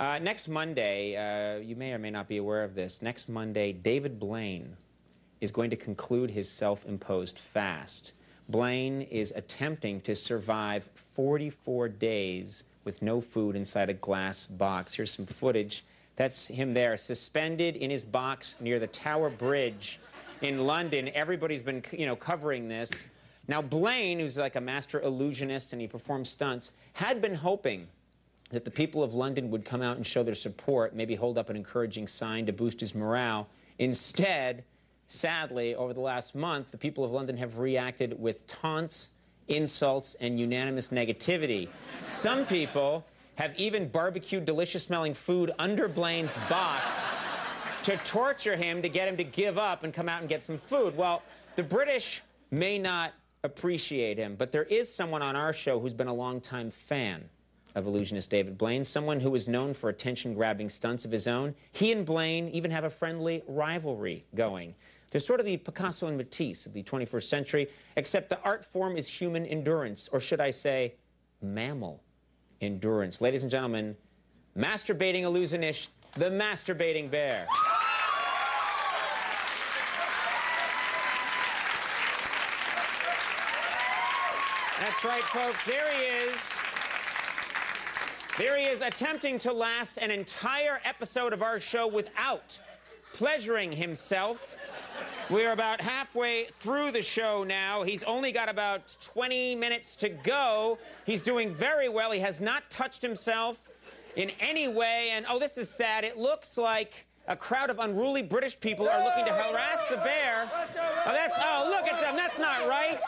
Uh, next Monday, uh, you may or may not be aware of this. Next Monday, David Blaine is going to conclude his self imposed fast. Blaine is attempting to survive 44 days with no food inside a glass box. Here's some footage. That's him there, suspended in his box near the Tower Bridge in London. Everybody's been, you know, covering this. Now, Blaine, who's like a master illusionist and he performs stunts, had been hoping that the people of London would come out and show their support, maybe hold up an encouraging sign to boost his morale. Instead, sadly, over the last month, the people of London have reacted with taunts, insults, and unanimous negativity. Some people have even barbecued delicious smelling food under Blaine's box to torture him to get him to give up and come out and get some food. Well, the British may not appreciate him, but there is someone on our show who's been a longtime fan of illusionist David Blaine, someone who is known for attention-grabbing stunts of his own. He and Blaine even have a friendly rivalry going. They're sort of the Picasso and Matisse of the 21st century, except the art form is human endurance, or should I say, mammal endurance. Ladies and gentlemen, masturbating illusionist, the masturbating bear. That's right, folks. There he is. There he is attempting to last an entire episode of our show without pleasuring himself. We're about halfway through the show now. He's only got about 20 minutes to go. He's doing very well. He has not touched himself in any way. And oh, this is sad. It looks like a crowd of unruly British people are looking to harass the bear. Oh, that's, oh, look at them. That's not right.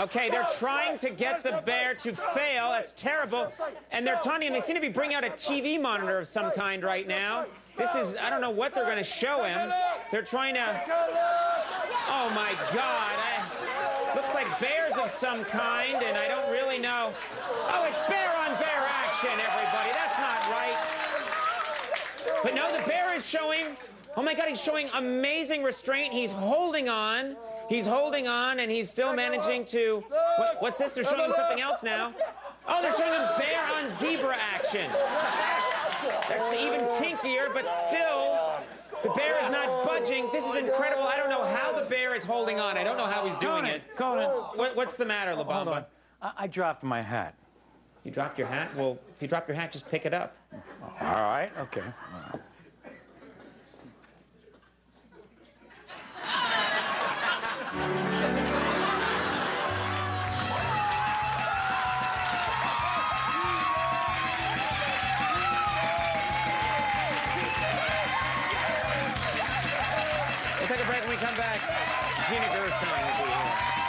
Okay, they're trying to get the bear to fail. That's terrible. And they're taunting him. They seem to be bringing out a TV monitor of some kind right now. This is, I don't know what they're going to show him. They're trying to. Oh my God. Looks like bears of some kind, and I don't really know. Oh, it's bear on bear action, everybody. That's not right. But no, the bear is showing. Oh my God, he's showing amazing restraint. He's holding on. He's holding on, and he's still managing to. What, what's this? They're showing him something else now. Oh, they're showing him bear on zebra action. That's even kinkier, but still, the bear is not budging. This is incredible. I don't know how the bear is holding on. I don't know how he's doing Conan, it. Conan. What, what's the matter, La Hold on. I, I dropped my hat. You dropped your hat? Well, if you drop your hat, just pick it up. All right, okay. We'll take a break when we come back. Gina Gershon will be here.